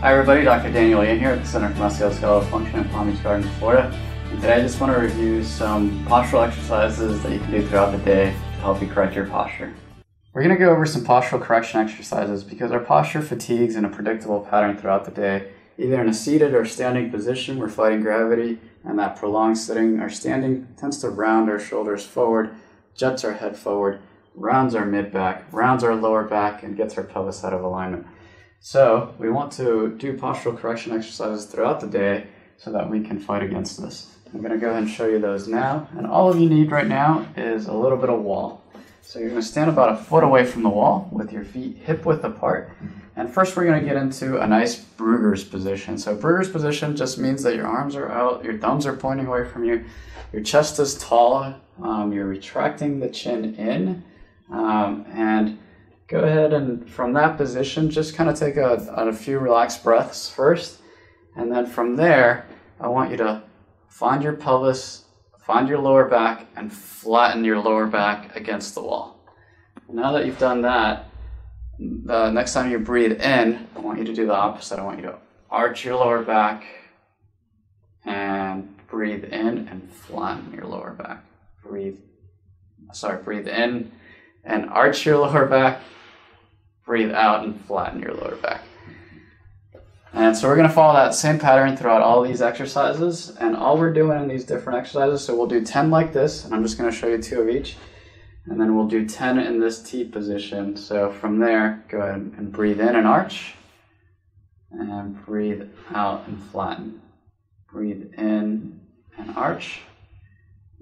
Hi everybody, Dr. Daniel Yinh here at the Center for Musculoskeletal Function in Palm Beach Gardens, Florida. And today I just want to review some postural exercises that you can do throughout the day to help you correct your posture. We're going to go over some postural correction exercises because our posture fatigues in a predictable pattern throughout the day. Either in a seated or standing position, we're fighting gravity, and that prolonged sitting or standing tends to round our shoulders forward, jets our head forward, rounds our mid back, rounds our lower back, and gets our pelvis out of alignment. So we want to do postural correction exercises throughout the day so that we can fight against this. I'm going to go ahead and show you those now. And all of you need right now is a little bit of wall. So you're going to stand about a foot away from the wall with your feet hip width apart. And first we're going to get into a nice Brugger's position. So Brugger's position just means that your arms are out, your thumbs are pointing away from you, your chest is tall, um, you're retracting the chin in, um, and go ahead and from that position, just kind of take a, a few relaxed breaths first. And then from there, I want you to find your pelvis, find your lower back, and flatten your lower back against the wall. Now that you've done that, the next time you breathe in, I want you to do the opposite. I want you to arch your lower back and breathe in and flatten your lower back. Breathe, sorry, breathe in and arch your lower back breathe out and flatten your lower back. And so we're going to follow that same pattern throughout all these exercises. And all we're doing in these different exercises, so we'll do 10 like this, and I'm just going to show you two of each. And then we'll do 10 in this T position. So from there, go ahead and breathe in and arch. And breathe out and flatten. Breathe in and arch.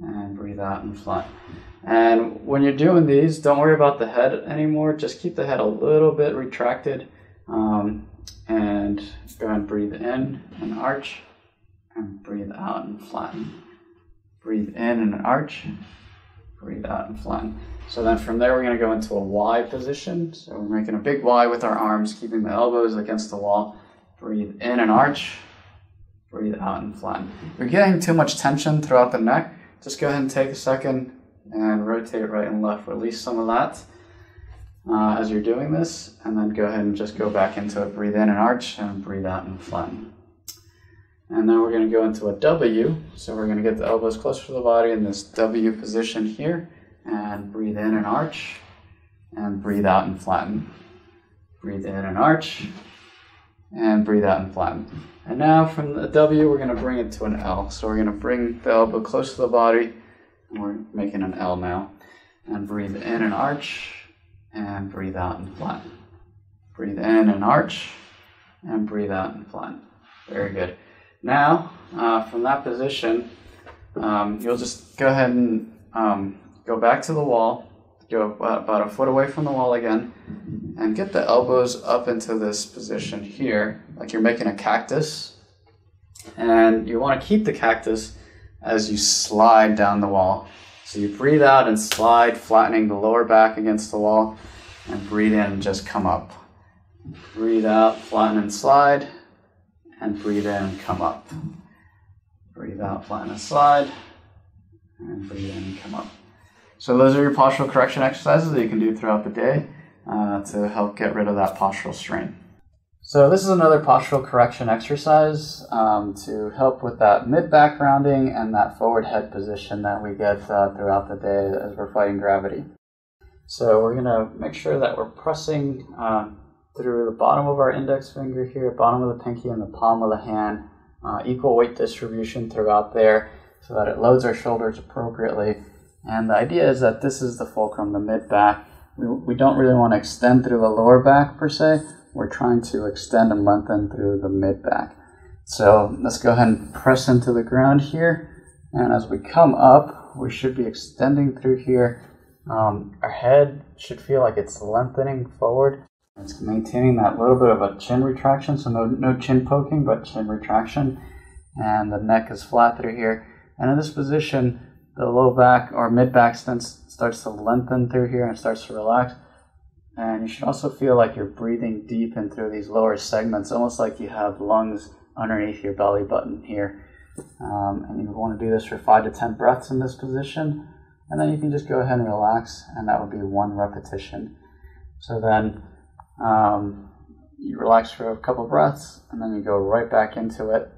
And breathe out and flatten. And when you're doing these, don't worry about the head anymore. Just keep the head a little bit retracted. Um, and go ahead and breathe in and arch. And breathe out and flatten. Breathe in and arch. Breathe out and flatten. So then from there, we're going to go into a Y position. So we're making a big Y with our arms, keeping the elbows against the wall. Breathe in and arch. Breathe out and flatten. You're getting too much tension throughout the neck, just go ahead and take a second and rotate right and left. Release some of that uh, as you're doing this, and then go ahead and just go back into it. Breathe in and arch, and breathe out and flatten. And then we're going to go into a W. So we're going to get the elbows closer to the body in this W position here, and breathe in and arch, and breathe out and flatten. Breathe in and arch, and breathe out and flatten. And now from the W, we're going to bring it to an L. So we're going to bring the elbow close to the body And we're making an L now. And breathe in and arch, and breathe out and flatten. Breathe in and arch, and breathe out and flatten. Very good. Now, uh, from that position, um, you'll just go ahead and um, go back to the wall, go about a foot away from the wall again, and get the elbows up into this position here, like you're making a cactus. And you want to keep the cactus as you slide down the wall. So you breathe out and slide, flattening the lower back against the wall, and breathe in and just come up. Breathe out, flatten and slide, and breathe in and come up. Breathe out, flatten and slide, and breathe in and come up. So those are your postural correction exercises that you can do throughout the day uh, to help get rid of that postural strain. So this is another postural correction exercise um, to help with that mid-back rounding and that forward head position that we get uh, throughout the day as we're fighting gravity. So we're going to make sure that we're pressing uh, through the bottom of our index finger here, bottom of the pinky, and the palm of the hand, uh, equal weight distribution throughout there so that it loads our shoulders appropriately. And the idea is that this is the fulcrum, the mid-back. We, don't really want to extend through the lower back per se, we're trying to extend and lengthen through the mid back. So let's go ahead and press into the ground here. And as we come up, we should be extending through here. Um, our head should feel like it's lengthening forward. It's maintaining that little bit of a chin retraction, so no, no chin poking, but chin retraction. And the neck is flat through here. And in this position, the low back or mid back starts to lengthen through here and starts to relax. And you should also feel like you're breathing deep in through these lower segments, almost like you have lungs underneath your belly button here. Um, and you want to do this for five to 10 breaths in this position. And then you can just go ahead and relax, and that would be one repetition. So then, um, you relax for a couple breaths, and then you go right back into it,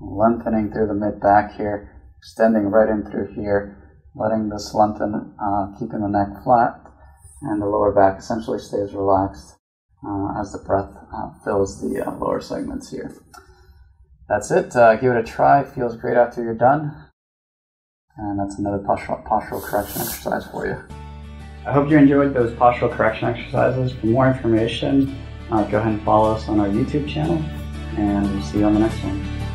lengthening through the mid back here, extending right in through here, letting this lengthen, uh, keeping the neck flat, and the lower back essentially stays relaxed uh, as the breath uh, fills the uh, lower segments here. That's it. Uh, give it a try. Feels great after you're done. And that's another postural, postural correction exercise for you. I hope you enjoyed those postural correction exercises. For more information, uh, go ahead and follow us on our YouTube channel, and we'll see you on the next one.